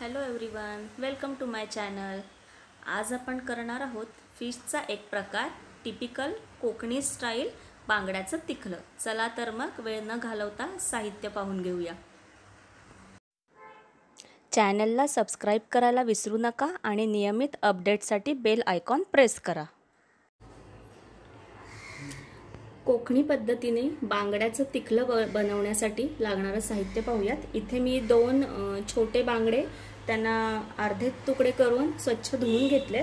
Hello everyone welcome to my channel आज आपण करणार आहोत फिशचा एक प्रकार टिपिकल कोकणी स्टाईल बांगड्याचं तिखलं. चला तर मग वेळ न घालवता साहित्य पाहून घेऊया. चॅनलला सबस्क्राईब करायला विसरू नका आणि नियमित अपडेटसाठी बेल आयकॉन प्रेस करा. कोकणी पद्धतीने बांगड्याचं तिखलं ब बनवण्यासाठी लागणारं साहित्य पाहूयात. इथे मी दोन छोटे बांगडे त्यांना अर्धे तुकडे करून स्वच्छ धुवून घेतले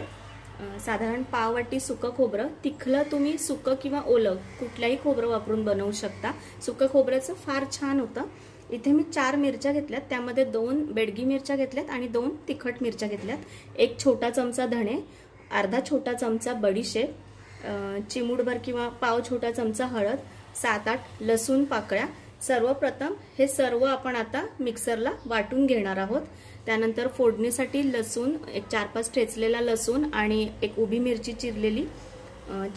साधारण पाव वाटी सुकं खोबरं. तिखलं तुम्ही सुकं किंवा ओलं कुठल्याही खोबरं वापरून बनवू शकता. सुकं खोबऱ्याचं फार छान होतं. इथे मी चार मिरच्या घेतल्यात. त्यामध्ये दोन बेडगी मिरच्या घेतल्यात आणि दोन तिखट मिरच्या घेतल्यात. एक छोटा चमचा धणे अर्धा छोटा चमचा बडीशेप चिमूडभर किंवा पाव छोटा चमचा हळद सात आठ लसूण पाकळ्या. सर्वप्रथम हे सर्व आपण आता मिक्सरला वाटून घेणार आहोत. त्यानंतर फोडणीसाठी लसूण एक चार पाच ठेचलेला लसूण आणि एक उभी मिरची चिरलेली.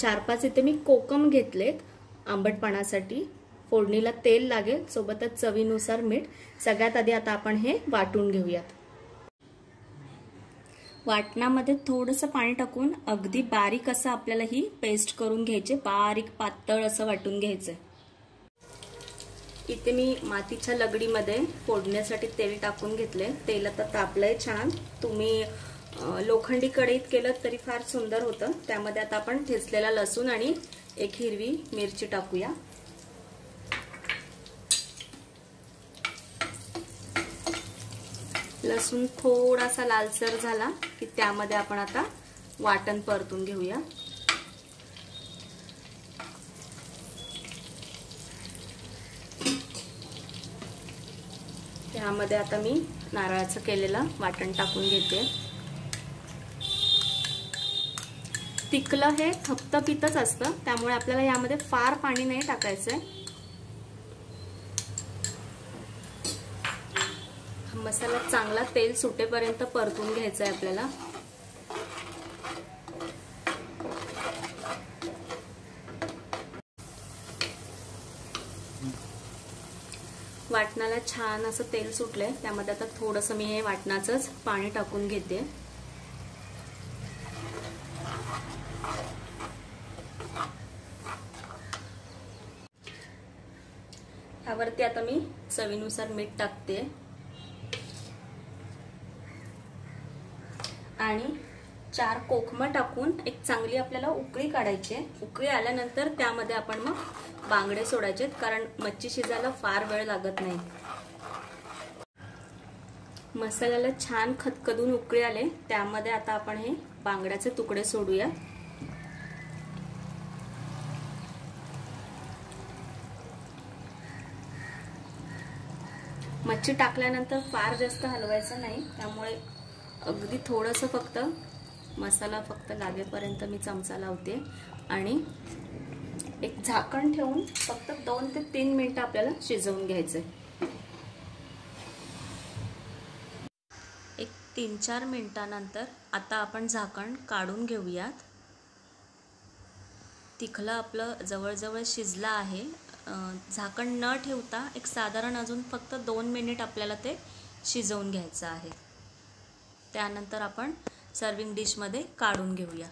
चार पाच इथे मी कोकम घेतलेत आंबटपणासाठी. फोडणीला तेल लागेल सोबतच चवीनुसार मीठ. सगळ्यात आधी आता आपण हे वाटून घेऊयात. वाटणामध्ये थोडंसं पाणी टाकून अगदी बारीक असं आपल्याला ही पेस्ट करून घ्यायचे बारीक पातळ असं वाटून घ्यायचं. इथे मी मातीच्या लगडीमध्ये फोडण्यासाठी तेल टाकून घेतले तेल आता तापलंय छान. तुम्ही लोखंडी कढईत केलं तरी फार सुंदर होतं. त्यामध्ये आता आपण ठेचलेला लसूण आणि एक हिरवी मिरची टाकूया. लसूण थोडासा लालसर झाला की त्यामध्ये आपण आता वाटण परतून घेऊया. त्यामध्ये आता मी नारळाचं केलेलं वाटण टाकून घेते. तिखलं हे थपथपीतच असतं त्यामुळे आपल्याला यामध्ये फार पाणी नाही टाकायचं आहे मसाला चांगला तेल सुटेपर्यंत परतून घ्यायचा आहे आपल्याला. वाटणाला छान असं तेल सुटलंय त्यामध्ये आता थोडंसं मी हे वाटणाचंच पाणी टाकून घेते. त्यावरती आता मी चवीनुसार मीठ टाकते. आणि चार कोकमं टाकून एक चांगली आपल्याला उकळी काढायची आहे. उकळी आल्यानंतर त्यामध्ये आपण मग बांगडे सोडायचे कारण मच्छी शिजायला फार वेळ लागत नाही. मसाल्याला छान खतखदून उकळी आले. त्यामध्ये आता आपण हे बांगड्याचे तुकडे सोडूया. मच्छी टाकल्यानंतर फार जास्त हलवायचं नाही त्यामुळे अगदी थोडंसं फक्त मसाला फक्त लागेपर्यंत मी चमचा लावते आणि एक झाकण ठेवून फक्त दोन ते तीन मिनटं आपल्याला शिजवून घ्यायचंय. एक तीन चार मिनटानंतर आता आपण झाकण काढून घेऊयात. तिखलं आपलं जवळजवळ शिजलं आहे. झाकण न ठेवता एक साधारण अजून फक्त दोन मिनिट आपल्याला ते शिजवून घ्यायचं आहे. त्यानंतर आपण सर्विंग डिशमध्ये काढून घेऊया.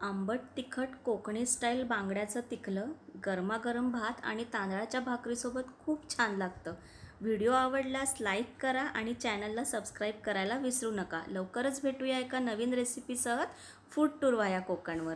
आंबट तिखट कोकणी स्टाईल बांगड्याचं तिखलं गरमागरम भात आणि तांदळाच्या भाकरीसोबत खूप छान लागतं. व्हिडिओ आवडल्यास लाईक करा आणि चॅनलला सबस्क्राईब करायला विसरू नका. लवकरच भेटूया एका नवीन रेसिपीसह फूड टूर वाया कोकणवर.